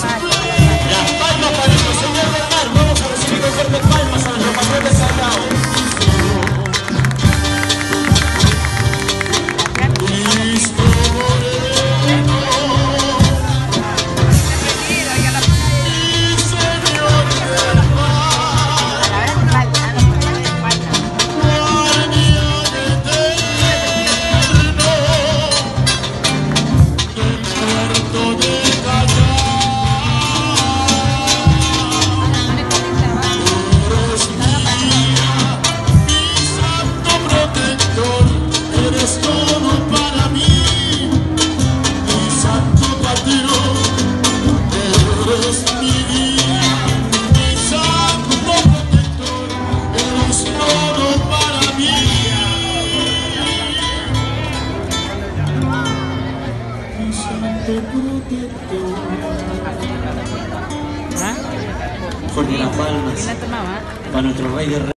Las Fuerte las palmas para nuestro rey de reyes.